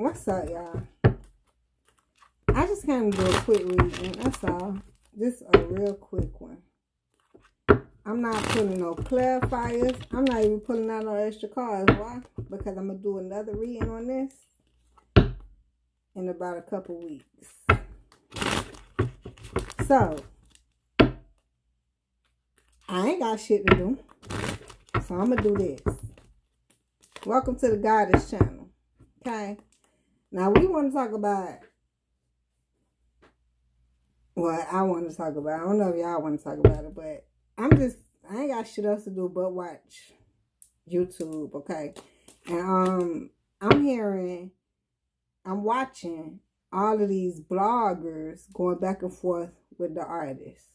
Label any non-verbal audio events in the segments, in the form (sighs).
What's up, y'all? I just kind of do a quick reading. That's all. Just a real quick one. I'm not putting no clarifiers. I'm not even pulling out no extra cards. Why? Because I'm going to do another reading on this in about a couple weeks. So, I ain't got shit to do. So, I'm going to do this. Welcome to the Goddess channel. Okay? Now, we want to talk about what I want to talk about. I don't know if y'all want to talk about it, but I'm just, I ain't got shit else to do but watch YouTube, okay? And um, I'm hearing, I'm watching all of these bloggers going back and forth with the artists,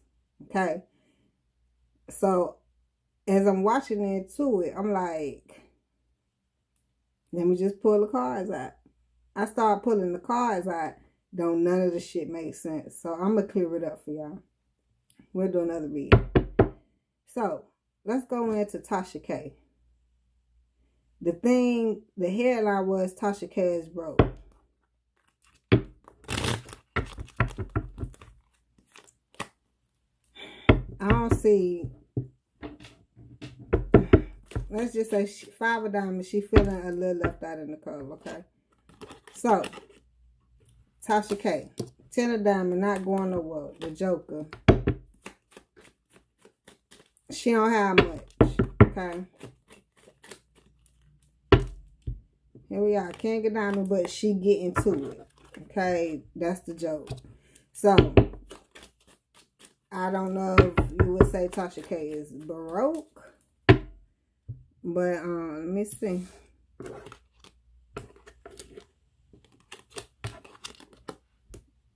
okay? So, as I'm watching into it, I'm like, let me just pull the cards out. I start pulling the cards out. Don't none of the shit make sense. So I'm going to clear it up for y'all. We'll do another read. So let's go into Tasha K. The thing, the headline was Tasha K is broke. I don't see let's just say she, five of diamonds, she feeling a little left out in the cold, okay? So, Tasha K. Ten of diamond, not going nowhere. The Joker. She don't have much, okay? Here we are, King of Diamond, but she getting to it, okay? That's the joke. So, I don't know if you would say Tasha K is broke but um, let me see.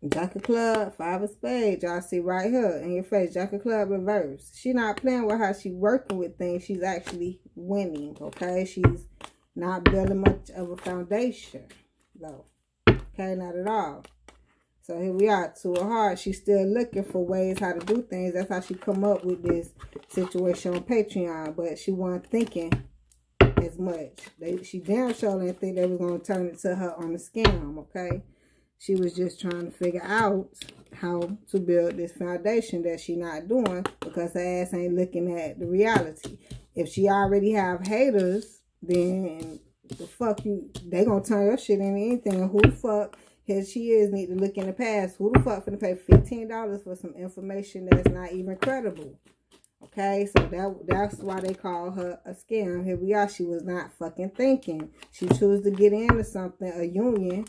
Jack of Club, Five of Spades. Y'all see right here in your face. Jack of Club reverse. She not playing with how she working with things. She's actually winning, okay? She's not building much of a foundation, though. Okay, not at all. So here we are, to her heart. She's still looking for ways how to do things. That's how she come up with this situation on Patreon. But she wasn't thinking as much. They, she damn sure didn't think they was going to turn it to her on a scam, okay? She was just trying to figure out how to build this foundation that she not doing because her ass ain't looking at the reality. If she already have haters, then the fuck you, they gonna turn your shit into anything. Who the fuck here she is need to look in the past. Who the fuck finna pay $15 for some information that's not even credible? Okay, so that that's why they call her a scam. Here we are. She was not fucking thinking. She chose to get into something, a union,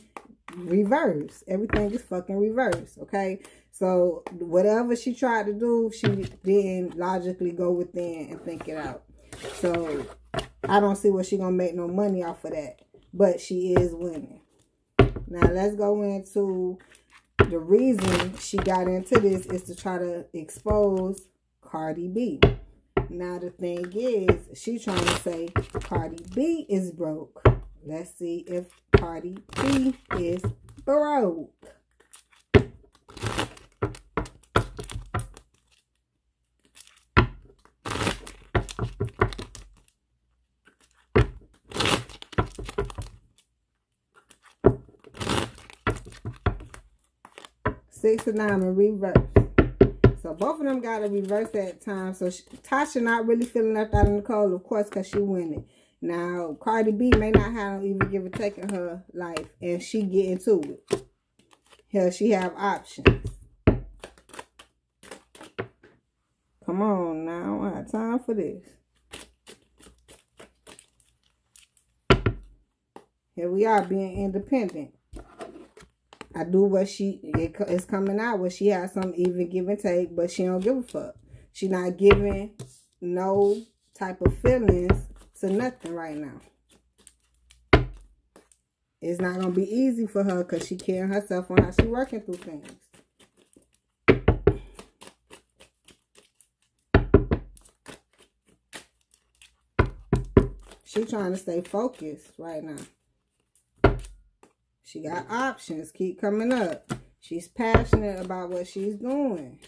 reverse. Everything is fucking reverse. Okay, so whatever she tried to do, she didn't logically go within and think it out. So I don't see what she gonna make no money off of that. But she is winning. Now let's go into the reason she got into this is to try to expose Cardi B. Now the thing is, she trying to say Cardi B is broke. Let's see if Cardi B is broke. Six of diamond reverse. So both of them got to reverse that time. So she, Tasha not really feeling left out in the cold, of course, because she winning. Now, Cardi B may not have even give a take in her life, and she get into it. Hell, she have options. Come on now, I have time for this. Here we are being independent. I do what she it, it's coming out where she has some even give and take, but she don't give a fuck. She not giving no type of feelings to nothing right now. It's not gonna be easy for her because she carrying herself on how she working through things. She trying to stay focused right now. She got options. Keep coming up. She's passionate about what she's doing.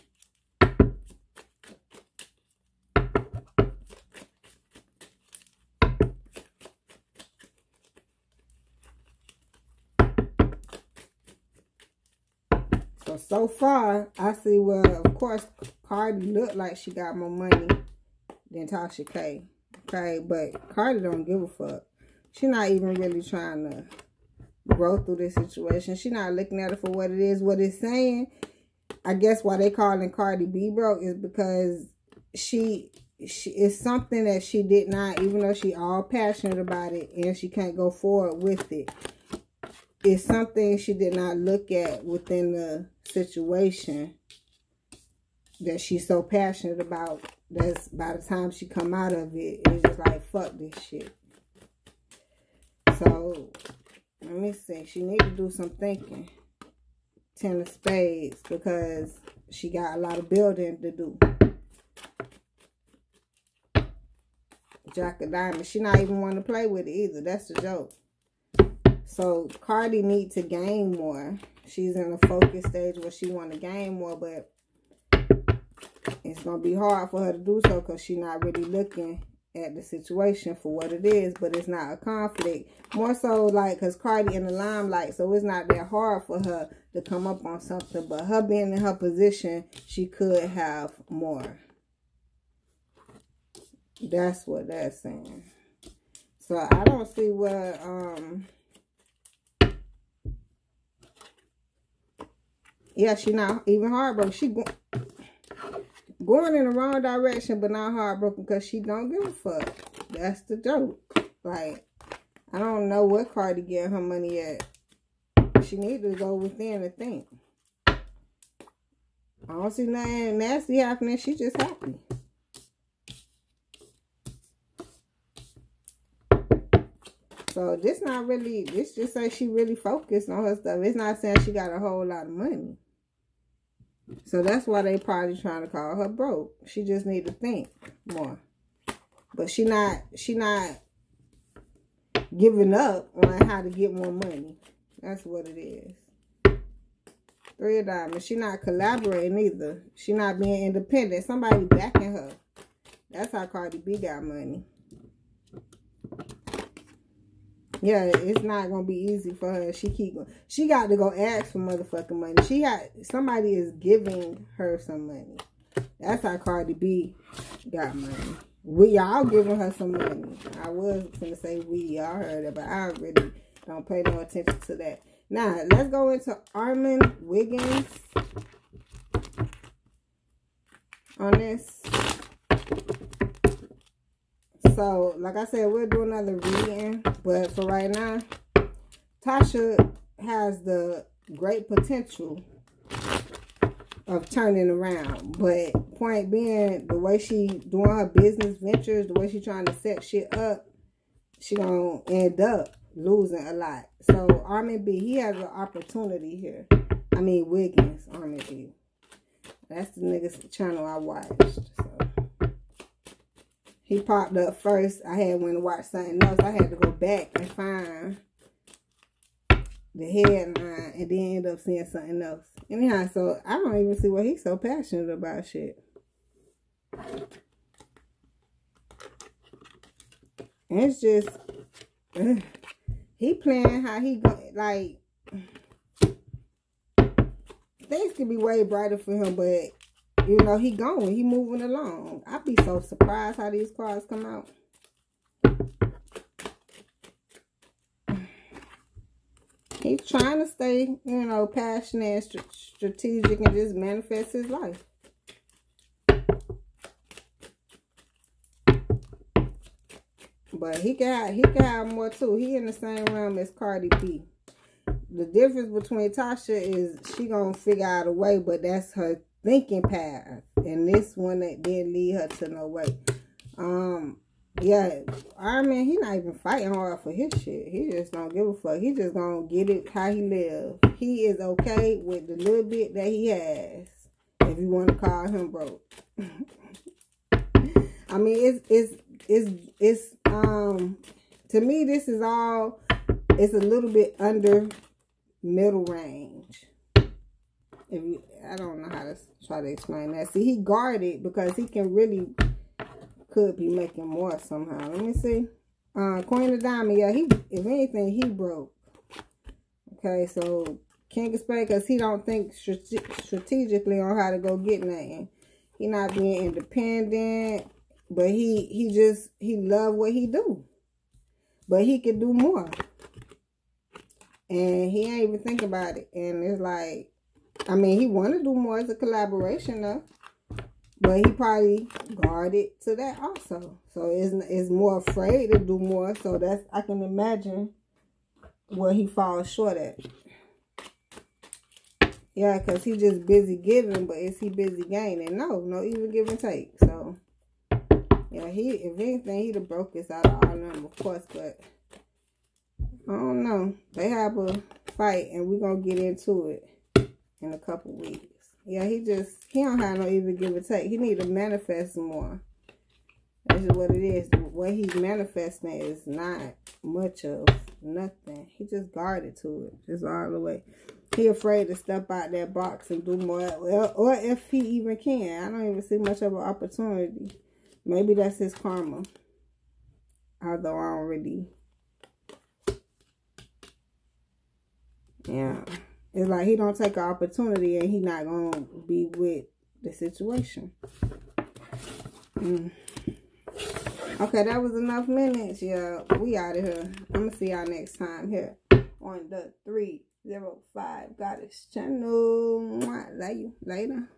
So, far, I see well, of course, Cardi looked like she got more money than Tasha K. Okay, but Cardi don't give a fuck. She not even really trying to grow through this situation. She not looking at it for what it is. What it's saying, I guess why they calling Cardi B broke is because she she it's something that she did not, even though she all passionate about it and she can't go forward with it. It's something she did not look at within the situation that she's so passionate about. That's by the time she come out of it, it's just like fuck this shit. So let me see. She need to do some thinking. Ten of spades because she got a lot of building to do. Jack of diamonds. She not even want to play with it either. That's the joke. So Cardi need to gain more. She's in a focus stage where she want to gain more, but it's gonna be hard for her to do so because she's not really looking at the situation for what it is, but it's not a conflict. More so like because Cardi in the limelight, so it's not that hard for her to come up on something. But her being in her position, she could have more. That's what that's saying. So I don't see what um yeah, she not even heartbroken. She go going in the wrong direction, but not heartbroken because she don't give a fuck. That's the joke. Like, I don't know what card to getting her money at. She need to go within and think. I don't see nothing nasty happening. She just happy. So this not really, this just say she really focused on her stuff. It's not saying she got a whole lot of money. So that's why they probably trying to call her broke. She just need to think more. But she not, she not giving up on how to get more money. That's what it is. Three of diamonds. She not collaborating either. She not being independent. Somebody backing her. That's how Cardi B got money yeah, it's not gonna be easy for her. She keep she got to go ask for motherfucking money. She got somebody is giving her some money. That's how Cardi B got money. We y'all giving her some money. I was gonna say we y'all heard it, but I really don't pay no attention to that. Now let's go into Armon Wiggins on this. So, like I said, we'll do another reading. But for right now, Tasha has the great potential of turning around. But point being, the way she doing her business ventures, the way she trying to set shit up, she gonna end up losing a lot. So Armon B, he has an opportunity here. I mean Wiggins, Armon B. That's the nigga's channel I watched. So he popped up first. I had went to watch something else. I had to go back and find the headline and then end up seeing something else. Anyhow, so I don't even see why he's so passionate about shit. it's just uh, (sighs) he playing how he go like things could be way brighter for him, but you know, he going. He moving along. I'd be so surprised how these cards come out. He's trying to stay, you know, passionate and strategic and just manifest his life. But he got he have more too. He in the same realm as Cardi B. The difference between Tasha is she gonna figure out a way, but that's her thinking path. And this one that didn't lead her to no way. Um, yeah, Iron Man, he not even fighting hard for his shit. He just don't give a fuck. He just gonna get it how he live. He is okay with the little bit that he has. If you want to call him broke. (laughs) I mean, it's, it's, it's, it's, um, to me, this is all, it's a little bit under middle range. If you, I don't know how to try to explain that. See, he guarded because he can really could be making more somehow. Let me see. Uh, Queen of Diamond, yeah, he if anything, he broke. Okay, so King of Spades because he don't think strate strategically on how to go get nothing. He not being independent, but he he just he love what he do. But he could do more. And he ain't even think about it. And it's like, I mean, he want to do more as a collaboration though. But he probably guarded to that also. So is more afraid to do more. So that's I can imagine where he falls short at. Yeah, because he just busy giving, but is he busy gaining? No, no even give and take. So, yeah, he if anything, he'd have broke this out of all them, of course, but I don't know. They have a fight, and we're going to get into it in a couple weeks. Yeah, he just, he don't have no even give and take. He need to manifest more. That's just what it is. What he's manifesting is not much of nothing. He just guarded to it. Just all the way. He afraid to step out that box and do more. Or if he even can. I don't even see much of an opportunity. Maybe that's his karma. Although I really. Yeah. It's like he don't take an opportunity and he not going to be with the situation. Mm. Okay, that was enough minutes. Yeah, we out of here. I'm going to see y'all next time here on the 305 Goddess channel. Love you. Later.